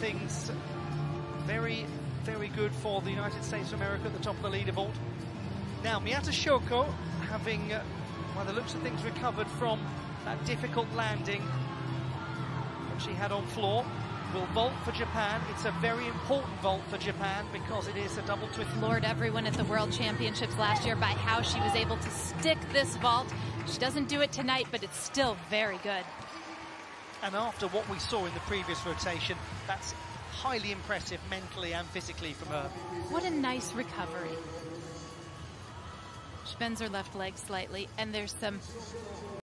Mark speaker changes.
Speaker 1: things very, very good for the United States of America at the top of the leaderboard. Now, Miyata Shoko, having, uh, by the looks of things, recovered from that difficult landing that she had on floor, will vault for Japan. It's a very important vault for Japan because it is a double twist.
Speaker 2: Floored everyone at the World Championships last year by how she was able to stick this vault. She doesn't do it tonight, but it's still very good.
Speaker 1: And after what we saw in the previous rotation, that's highly impressive mentally and physically from her.
Speaker 2: What a nice recovery. She bends her left leg slightly, and there's some